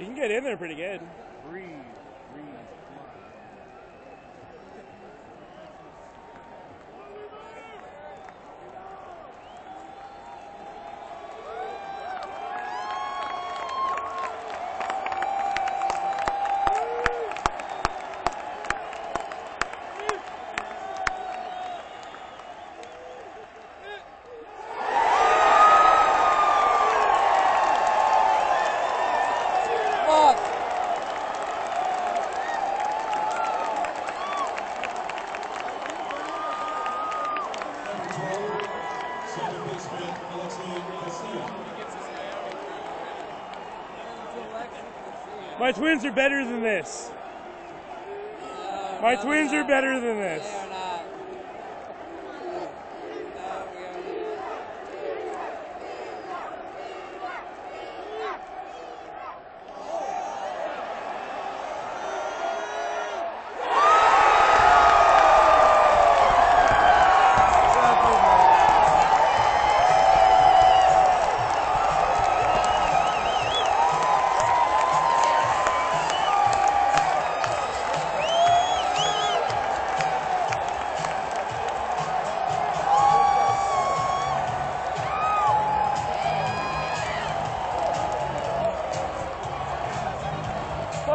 You can get in there pretty good. Breathe, breathe. Fuck! My twins are better than this. My twins they're better than this.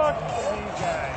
Fuck these guys.